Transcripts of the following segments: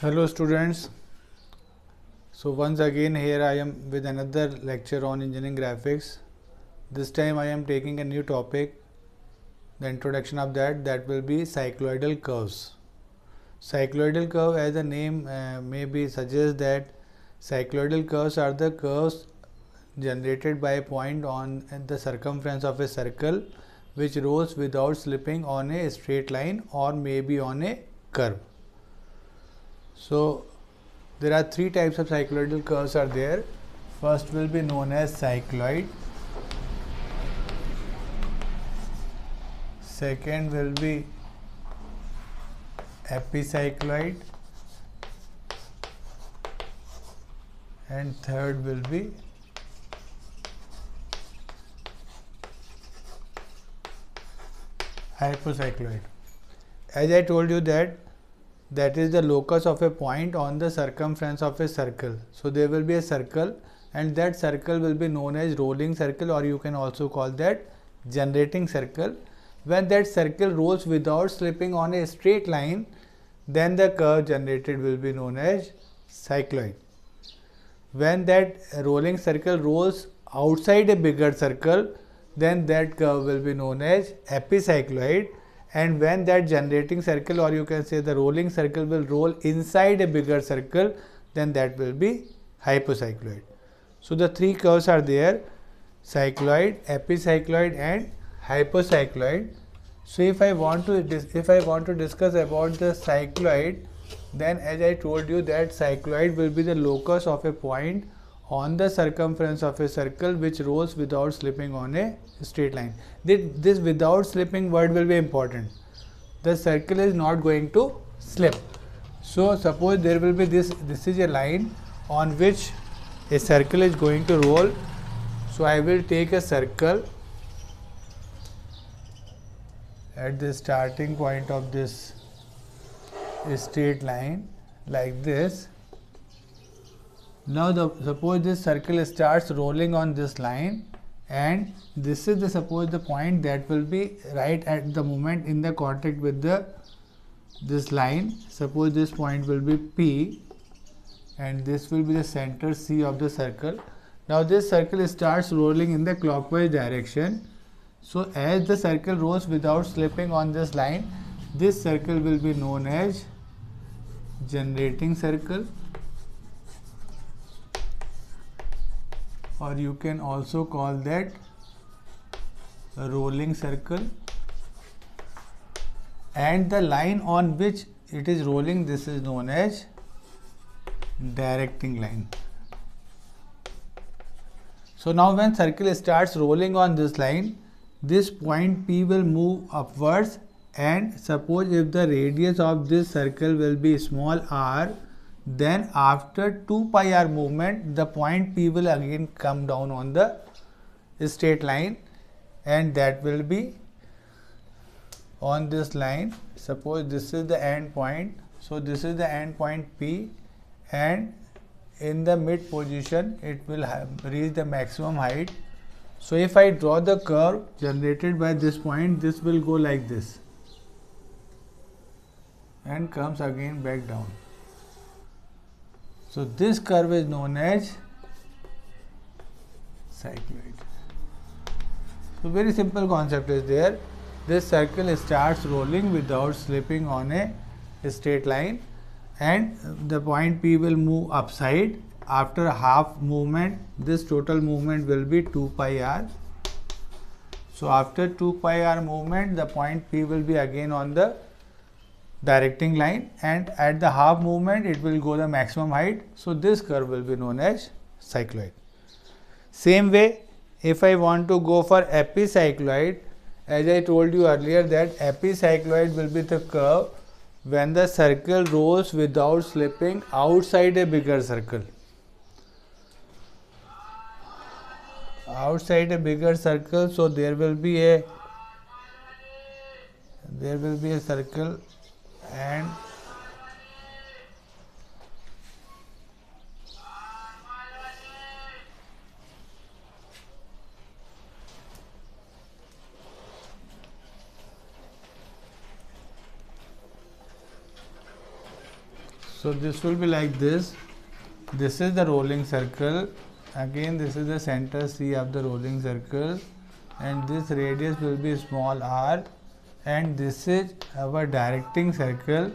Hello students. So once again here I am with another lecture on engineering graphics. This time I am taking a new topic. The introduction of that that will be cycloidal curves. Cycloidal curve as the name uh, maybe suggests that cycloidal curves are the curves generated by a point on the circumference of a circle which rolls without slipping on a straight line or maybe on a curve. So there are three types of cycloidal curves are there. First will be known as cycloid. Second will be epicycloid and third will be hypocycloid. As I told you that that is the locus of a point on the circumference of a circle. So there will be a circle and that circle will be known as rolling circle or you can also call that generating circle. When that circle rolls without slipping on a straight line, then the curve generated will be known as cycloid. When that rolling circle rolls outside a bigger circle, then that curve will be known as epicycloid and when that generating circle or you can say the rolling circle will roll inside a bigger circle then that will be hypocycloid. So the three curves are there cycloid, epicycloid and hypocycloid. So if I want to if I want to discuss about the cycloid then as I told you that cycloid will be the locus of a point on the circumference of a circle which rolls without slipping on a straight line. This without slipping word will be important. The circle is not going to slip. So suppose there will be this, this is a line on which a circle is going to roll. So I will take a circle at the starting point of this straight line like this now the suppose this circle starts rolling on this line and this is the suppose the point that will be right at the moment in the contact with the this line. Suppose this point will be P and this will be the center C of the circle. Now this circle starts rolling in the clockwise direction. So as the circle rolls without slipping on this line this circle will be known as generating circle or you can also call that rolling circle and the line on which it is rolling this is known as directing line. So now when circle starts rolling on this line this point P will move upwards and suppose if the radius of this circle will be small r then after 2 pi r movement the point P will again come down on the straight line and that will be on this line. Suppose this is the end point. So this is the end point P and in the mid position it will reach the maximum height. So if I draw the curve generated by this point this will go like this and comes again back down so this curve is known as cycloid. So very simple concept is there. This circle starts rolling without slipping on a straight line and the point P will move upside. After half movement, this total movement will be 2 pi r. So after 2 pi r movement, the point P will be again on the directing line and at the half movement it will go the maximum height. So, this curve will be known as cycloid. Same way if I want to go for epicycloid as I told you earlier that epicycloid will be the curve when the circle rolls without slipping outside a bigger circle. Outside a bigger circle, so there will be a there will be a circle and so this will be like this. This is the rolling circle. Again this is the center C of the rolling circle. And this radius will be small r and this is our directing circle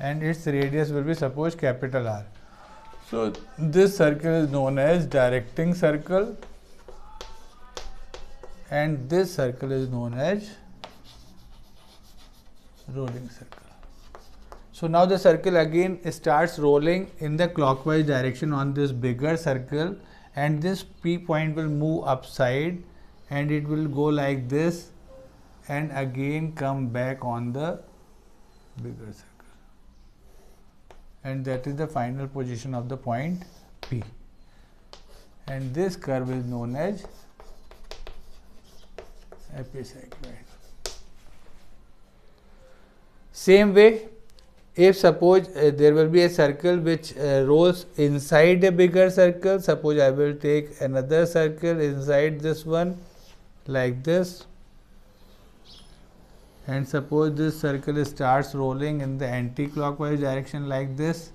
and its radius will be suppose capital R. So this circle is known as directing circle and this circle is known as rolling circle. So now the circle again starts rolling in the clockwise direction on this bigger circle and this P point will move upside and it will go like this and again come back on the bigger circle. And that is the final position of the point P. And this curve is known as epicycloid. Same way, if suppose uh, there will be a circle which uh, rolls inside a bigger circle, suppose I will take another circle inside this one like this and suppose this circle starts rolling in the anti-clockwise direction like this.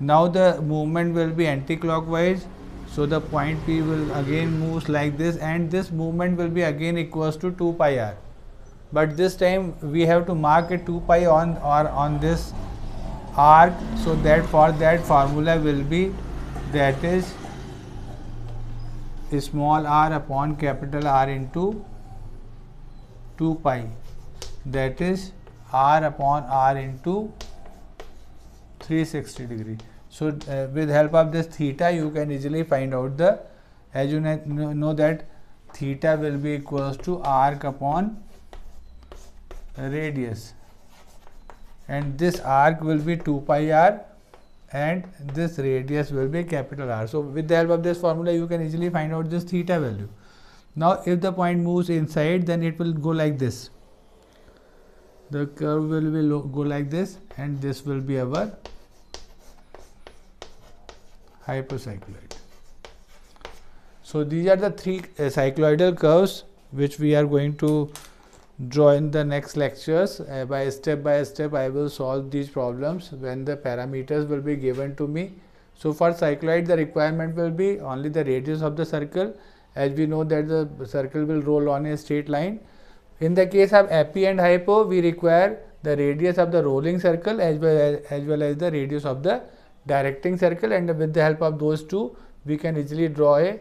Now the movement will be anti-clockwise so the point P will again moves like this and this movement will be again equals to 2 pi r. But this time we have to mark a 2 pi on or on this arc so that for that formula will be that is small r upon capital R into 2 pi that is r upon r into 360 degree. So, uh, with help of this theta you can easily find out the as you know, that theta will be equals to arc upon radius and this arc will be 2 pi r and this radius will be capital R. So, with the help of this formula you can easily find out this theta value. Now, if the point moves inside then it will go like this the curve will be go like this and this will be our hypocycloid. So these are the three uh, cycloidal curves which we are going to draw in the next lectures uh, by step by step I will solve these problems when the parameters will be given to me. So for cycloid the requirement will be only the radius of the circle as we know that the circle will roll on a straight line in the case of epi and hypo, we require the radius of the rolling circle as well as, as well as the radius of the directing circle and with the help of those two we can easily draw a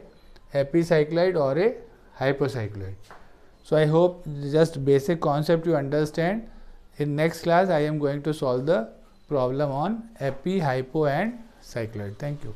epicycloid or a hypocycloid. So, I hope just basic concept you understand. In next class I am going to solve the problem on epi, hypo and cycloid. Thank you.